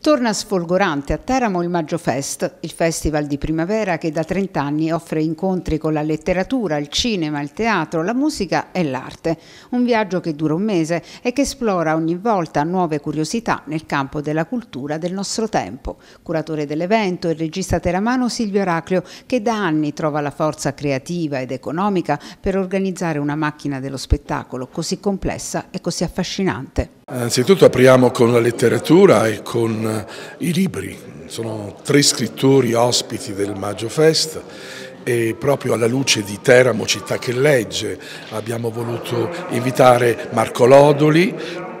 Torna sfolgorante a Teramo il Maggio Fest, il festival di primavera che da 30 anni offre incontri con la letteratura, il cinema, il teatro, la musica e l'arte. Un viaggio che dura un mese e che esplora ogni volta nuove curiosità nel campo della cultura del nostro tempo. Curatore dell'evento, il regista teramano Silvio Araclio, che da anni trova la forza creativa ed economica per organizzare una macchina dello spettacolo così complessa e così affascinante. Anzitutto apriamo con la letteratura e con eh, i libri. Sono tre scrittori ospiti del Maggio Fest e proprio alla luce di Teramo, città che legge, abbiamo voluto invitare Marco Lodoli,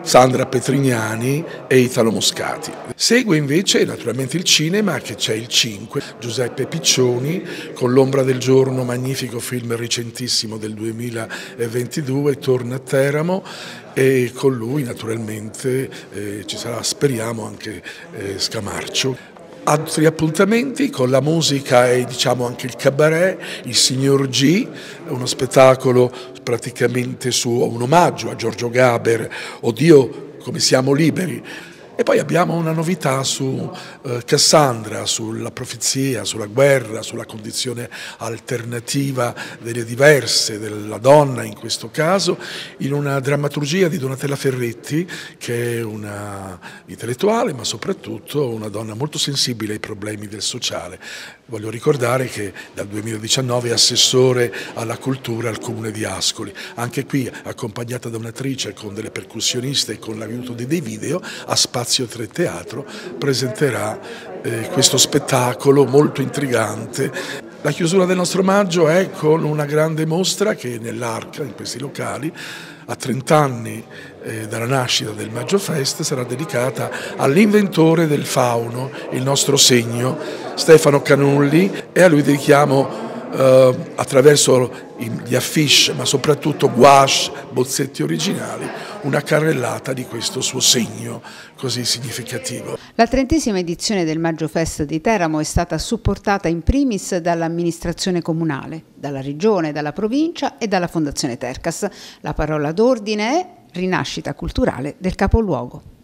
Sandra Petrignani e Italo Moscati. Segue invece naturalmente il cinema che c'è il 5, Giuseppe Piccioni con L'ombra del giorno, magnifico film recentissimo del 2022, torna a Teramo e con lui naturalmente eh, ci sarà speriamo anche eh, Scamarcio. Altri appuntamenti con la musica e diciamo anche il cabaret, il Signor G, uno spettacolo praticamente su un omaggio a Giorgio Gaber, Oddio come siamo liberi. E poi abbiamo una novità su eh, Cassandra, sulla profezia, sulla guerra, sulla condizione alternativa delle diverse, della donna in questo caso, in una drammaturgia di Donatella Ferretti, che è una intellettuale ma soprattutto una donna molto sensibile ai problemi del sociale. Voglio ricordare che dal 2019 è assessore alla cultura al comune di Ascoli, anche qui accompagnata da un'attrice con delle percussioniste e con l'aiuto di dei video, a spazio Spazio 3 Teatro presenterà eh, questo spettacolo molto intrigante. La chiusura del nostro omaggio è con una grande mostra che nell'Arca, in questi locali, a 30 anni eh, dalla nascita del Maggio Fest sarà dedicata all'inventore del fauno, il nostro segno, Stefano Canulli e a lui dedichiamo eh, attraverso gli affiche ma soprattutto gouache, bozzetti originali, una carrellata di questo suo segno così significativo. La trentesima edizione del Maggio Fest di Teramo è stata supportata in primis dall'amministrazione comunale, dalla regione, dalla provincia e dalla Fondazione Tercas. La parola d'ordine è rinascita culturale del capoluogo.